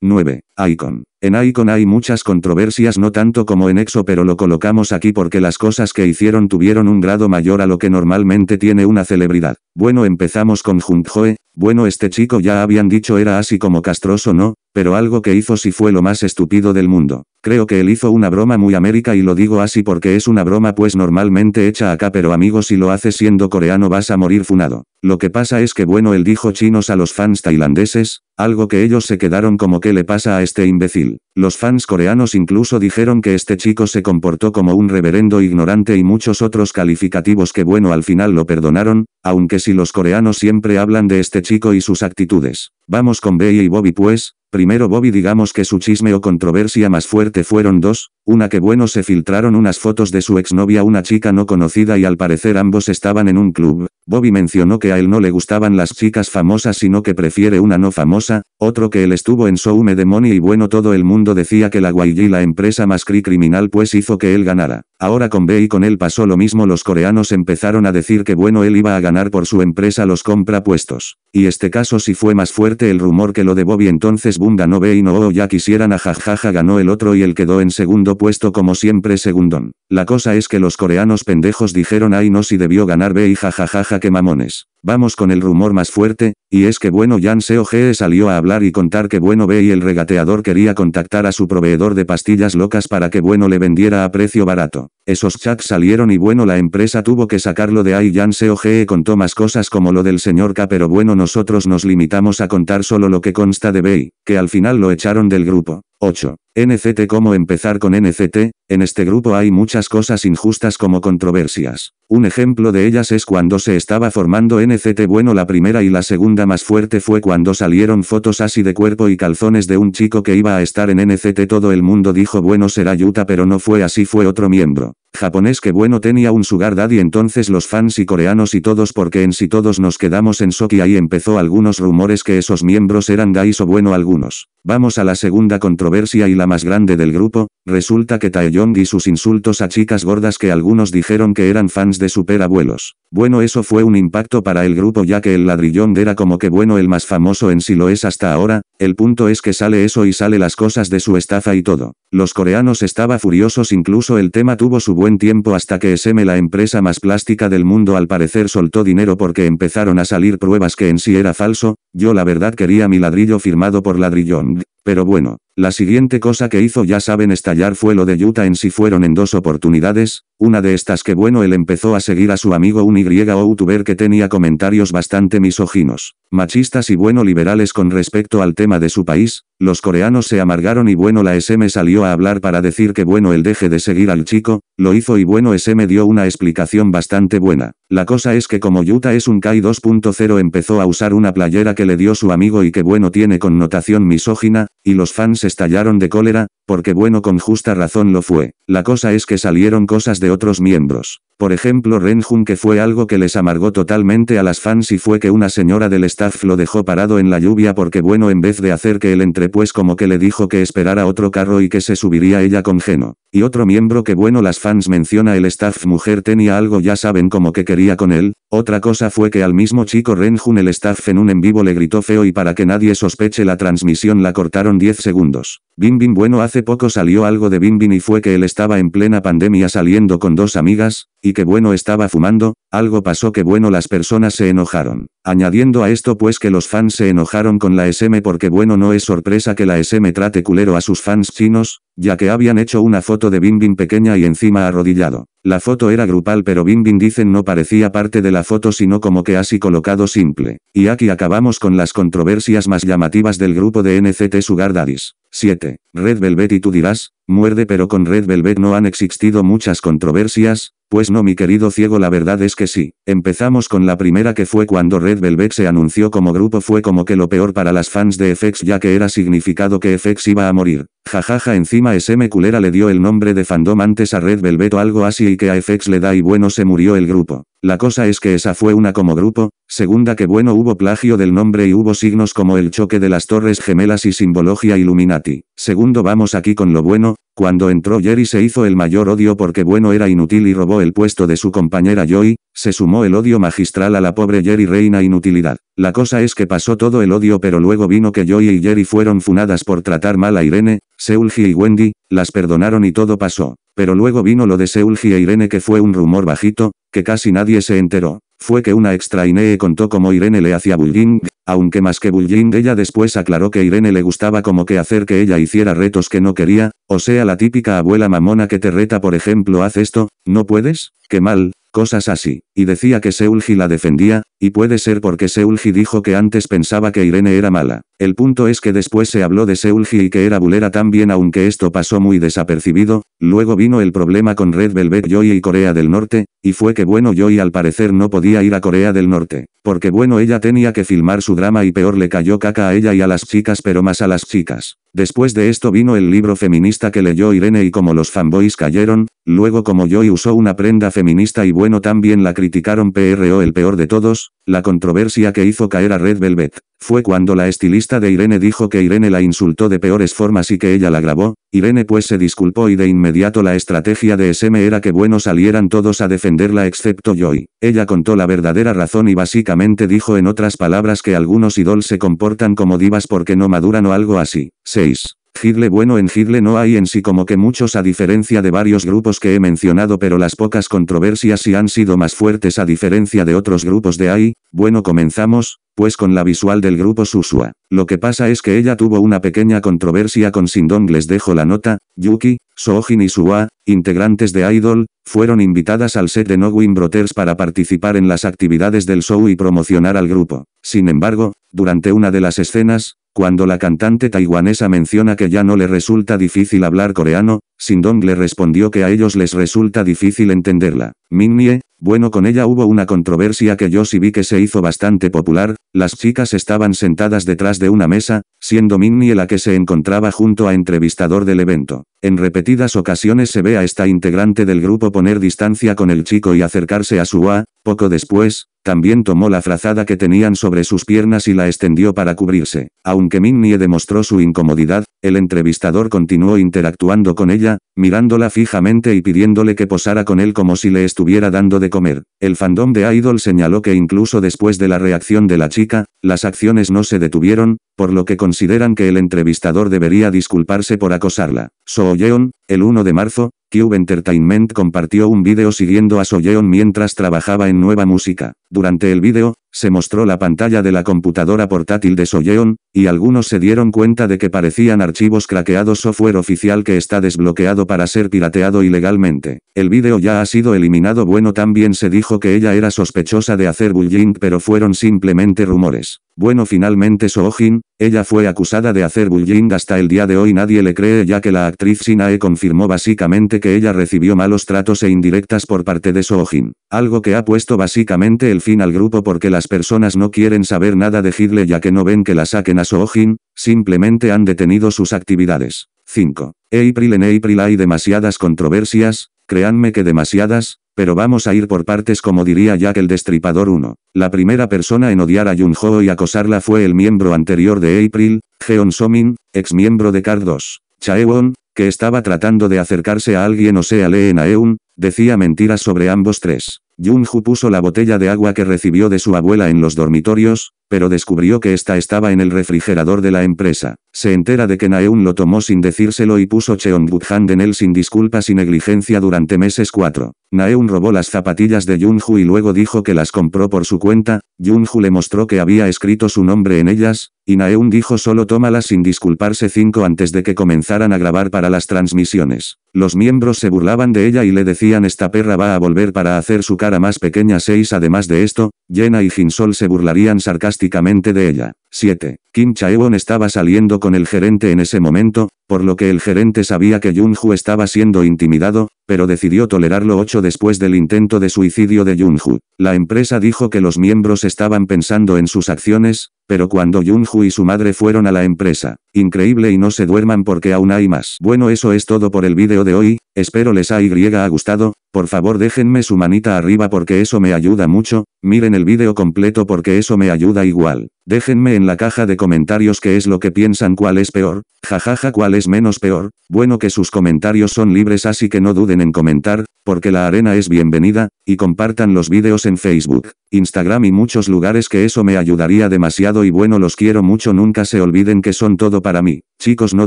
9. Icon. En Icon hay muchas controversias no tanto como en EXO pero lo colocamos aquí porque las cosas que hicieron tuvieron un grado mayor a lo que normalmente tiene una celebridad. Bueno empezamos con Juntjoe, bueno este chico ya habían dicho era así como castroso no, pero algo que hizo sí fue lo más estúpido del mundo. Creo que él hizo una broma muy américa y lo digo así porque es una broma pues normalmente hecha acá pero amigos si lo haces siendo coreano vas a morir funado. Lo que pasa es que bueno él dijo chinos a los fans tailandeses, algo que ellos se quedaron como que le pasa a este imbécil. Los fans coreanos incluso dijeron que este chico se comportó como un reverendo ignorante y muchos otros calificativos que bueno al final lo perdonaron, aunque si los coreanos siempre hablan de este chico y sus actitudes. Vamos con Bey y Bobby pues, Primero Bobby digamos que su chisme o controversia más fuerte fueron dos, una que bueno se filtraron unas fotos de su exnovia una chica no conocida y al parecer ambos estaban en un club, Bobby mencionó que a él no le gustaban las chicas famosas sino que prefiere una no famosa, otro que él estuvo en Show Me y bueno todo el mundo decía que la YG la empresa más cri criminal pues hizo que él ganara. Ahora con B y con él pasó lo mismo los coreanos empezaron a decir que bueno él iba a ganar por su empresa los compra puestos. Y este caso sí fue más fuerte el rumor que lo de Bobby entonces boom ganó B y no ya quisieran a jajaja ganó el otro y él quedó en segundo puesto como siempre segundón. La cosa es que los coreanos pendejos dijeron ay no si debió ganar B y jajajaja que mamones. Vamos con el rumor más fuerte, y es que bueno Jan Seo-Hee salió a hablar y contar que bueno B y el regateador quería contactar a su proveedor de pastillas locas para que bueno le vendiera a precio barato. Esos chats salieron y bueno la empresa tuvo que sacarlo de ahí Jan Seo-Hee contó más cosas como lo del señor K pero bueno nosotros nos limitamos a contar solo lo que consta de Bey, que al final lo echaron del grupo. 8. NCT ¿Cómo empezar con NCT? En este grupo hay muchas cosas injustas como controversias. Un ejemplo de ellas es cuando se estaba formando NCT bueno la primera y la segunda más fuerte fue cuando salieron fotos así de cuerpo y calzones de un chico que iba a estar en NCT todo el mundo dijo bueno será Yuta pero no fue así fue otro miembro japonés que bueno tenía un sugar daddy entonces los fans y coreanos y todos porque en sí todos nos quedamos en shock y ahí empezó algunos rumores que esos miembros eran gays o bueno algunos. Vamos a la segunda controversia y la más grande del grupo, resulta que Taeyong y sus insultos a chicas gordas que algunos dijeron que eran fans de superabuelos. Bueno eso fue un impacto para el grupo ya que el ladrillón era como que bueno el más famoso en sí lo es hasta ahora, el punto es que sale eso y sale las cosas de su estafa y todo. Los coreanos estaba furiosos incluso el tema tuvo su buen tiempo hasta que SM la empresa más plástica del mundo al parecer soltó dinero porque empezaron a salir pruebas que en sí era falso, yo la verdad quería mi ladrillo firmado por ladrillón, pero bueno, la siguiente cosa que hizo ya saben estallar fue lo de Yuta en sí fueron en dos oportunidades, una de estas que bueno él empezó a seguir a su amigo un youtuber que tenía comentarios bastante misóginos, machistas y bueno liberales con respecto al tema de su país, los coreanos se amargaron y bueno la SM salió a hablar para decir que bueno él deje de seguir al chico, lo hizo y bueno SM dio una explicación bastante buena. La cosa es que como Yuta es un Kai 2.0 empezó a usar una playera que le dio su amigo y que bueno tiene connotación misógina, y los fans estallaron de cólera, porque bueno con justa razón lo fue. La cosa es que salieron cosas de otros miembros. Por ejemplo Renjun que fue algo que les amargó totalmente a las fans y fue que una señora del staff lo dejó parado en la lluvia porque bueno en vez de hacer que él entre pues como que le dijo que esperara otro carro y que se subiría ella con Geno. Y otro miembro que bueno las fans menciona el staff mujer tenía algo ya saben como que quería con él, otra cosa fue que al mismo chico Renjun el staff en un en vivo le gritó feo y para que nadie sospeche la transmisión la cortaron 10 segundos. Bim Bim bueno hace poco salió algo de Bim Bim y fue que él estaba en plena pandemia saliendo con dos amigas, y que bueno estaba fumando, algo pasó que bueno las personas se enojaron. Añadiendo a esto pues que los fans se enojaron con la SM porque bueno no es sorpresa que la SM trate culero a sus fans chinos, ya que habían hecho una foto de Bim Bim pequeña y encima arrodillado. La foto era grupal pero Bim Bim dicen no parecía parte de la foto sino como que así colocado simple. Y aquí acabamos con las controversias más llamativas del grupo de NCT Sugar Daddies. 7. Red Velvet y tú dirás, muerde pero con Red Velvet no han existido muchas controversias, pues no mi querido ciego la verdad es que sí. Empezamos con la primera que fue cuando Red Velvet se anunció como grupo fue como que lo peor para las fans de FX ya que era significado que FX iba a morir. Jajaja encima SM culera le dio el nombre de fandom antes a Red Velvet o algo así y que a FX le da y bueno se murió el grupo. La cosa es que esa fue una como grupo, segunda que bueno hubo plagio del nombre y hubo signos como el choque de las torres gemelas y simbología Illuminati. Segundo vamos aquí con lo bueno, Cuando entró Jerry se hizo el mayor odio porque bueno era inútil y robó el puesto de su compañera Joy, se sumó el odio magistral a la pobre Jerry reina inutilidad. La cosa es que pasó todo el odio pero luego vino que Joy y Jerry fueron funadas por tratar mal a Irene, Seulgi y Wendy, las perdonaron y todo pasó. Pero luego vino lo de Seulgi e Irene que fue un rumor bajito, que casi nadie se enteró. Fue que una extra Inee contó cómo Irene le hacía bullying, aunque más que bullying ella después aclaró que Irene le gustaba como que hacer que ella hiciera retos que no quería, o sea la típica abuela mamona que te reta por ejemplo haz esto, ¿no puedes? Qué mal, cosas así. Y decía que Seulgi la defendía, y puede ser porque Seulgi dijo que antes pensaba que Irene era mala. El punto es que después se habló de Seulgi y que era bulera también aunque esto pasó muy desapercibido, luego vino el problema con Red Velvet Joy y Corea del Norte, y fue que bueno Joy al parecer no podía ir a Corea del Norte, porque bueno ella tenía que filmar su drama y peor le cayó caca a ella y a las chicas pero más a las chicas. Después de esto vino el libro feminista que leyó Irene y como los fanboys cayeron, luego como Joy usó una prenda feminista y bueno también la criticaron PRO el peor de todos, la controversia que hizo caer a Red Velvet, fue cuando la estilista de Irene dijo que Irene la insultó de peores formas y que ella la grabó, Irene pues se disculpó y de inmediato la estrategia de SM era que bueno salieran todos a defenderla excepto Joy. Ella contó la verdadera razón y básicamente dijo en otras palabras que algunos idols se comportan como divas porque no maduran o algo así. 6. Hidle bueno en Hidle no hay en sí como que muchos a diferencia de varios grupos que he mencionado pero las pocas controversias sí han sido más fuertes a diferencia de otros grupos de ahí, bueno comenzamos, pues con la visual del grupo Susua. Lo que pasa es que ella tuvo una pequeña controversia con Sindong. Les dejo la nota, Yuki, Soojin y Sua, integrantes de Idol, fueron invitadas al set de No Win Brothers para participar en las actividades del show y promocionar al grupo. Sin embargo, durante una de las escenas, cuando la cantante taiwanesa menciona que ya no le resulta difícil hablar coreano, Sindong le respondió que a ellos les resulta difícil entenderla. Minnie, bueno con ella hubo una controversia que yo sí vi que se hizo bastante popular, las chicas estaban sentadas detrás de una mesa, siendo Minnie la que se encontraba junto a entrevistador del evento. En repetidas ocasiones se ve a esta integrante del grupo poner distancia con el chico y acercarse a su A, poco después, también tomó la frazada que tenían sobre sus piernas y la extendió para cubrirse. Aunque Minnie demostró su incomodidad, el entrevistador continuó interactuando con ella, mirándola fijamente y pidiéndole que posara con él como si le estuviera dando de comer. El fandom de Idol señaló que incluso después de la reacción de la chica, las acciones no se detuvieron, por lo que consideran que el entrevistador debería disculparse por acosarla. Yeon, el 1 de marzo, Cube Entertainment compartió un vídeo siguiendo a Soyeon mientras trabajaba en nueva música. Durante el vídeo, se mostró la pantalla de la computadora portátil de Soyeon, y algunos se dieron cuenta de que parecían archivos craqueados software oficial que está desbloqueado para ser pirateado ilegalmente. El vídeo ya ha sido eliminado bueno también se dijo que ella era sospechosa de hacer bullying pero fueron simplemente rumores. Bueno finalmente Soojin, ella fue acusada de hacer bullying hasta el día de hoy nadie le cree ya que la actriz Sinae confirmó básicamente que ella recibió malos tratos e indirectas por parte de Soojin. Algo que ha puesto básicamente el fin al grupo porque las personas no quieren saber nada de Hidle ya que no ven que la saquen a Soojin, simplemente han detenido sus actividades. 5. April en April hay demasiadas controversias, créanme que demasiadas, pero vamos a ir por partes como diría Jack el Destripador 1. La primera persona en odiar a Junho y acosarla fue el miembro anterior de April, Jeon Somin, ex miembro de Card 2. Chaewon, que estaba tratando de acercarse a alguien o sea Lee Naeun, decía mentiras sobre ambos tres. Junhu puso la botella de agua que recibió de su abuela en los dormitorios, pero descubrió que esta estaba en el refrigerador de la empresa. Se entera de que Naeun lo tomó sin decírselo y puso Cheongbuk-hand en él sin disculpas y negligencia durante meses 4. Naeun robó las zapatillas de Junhu y luego dijo que las compró por su cuenta, Junhu le mostró que había escrito su nombre en ellas, y Naeun dijo solo tómalas sin disculparse 5 antes de que comenzaran a grabar para las transmisiones. Los miembros se burlaban de ella y le decían esta perra va a volver para hacer su cara más pequeña 6 Además de esto, Jenna y Jinsol se burlarían sarcásticamente de ella. 7. Kim Chaewon estaba saliendo con el gerente en ese momento, por lo que el gerente sabía que Junhu estaba siendo intimidado, pero decidió tolerarlo 8 después del intento de suicidio de Junhu. La empresa dijo que los miembros estaban pensando en sus acciones, pero cuando Junhu y su madre fueron a la empresa, Increíble y no se duerman porque aún hay más. Bueno eso es todo por el vídeo de hoy, espero les haya gustado, por favor déjenme su manita arriba porque eso me ayuda mucho, miren el vídeo completo porque eso me ayuda igual. Déjenme en la caja de comentarios qué es lo que piensan cuál es peor, jajaja cuál es menos peor, bueno que sus comentarios son libres así que no duden en comentar, porque la arena es bienvenida, y compartan los vídeos en Facebook, Instagram y muchos lugares que eso me ayudaría demasiado y bueno los quiero mucho. Nunca se olviden que son todo para mí, chicos no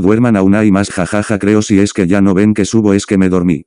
duerman aún hay más jajaja creo si es que ya no ven que subo es que me dormí.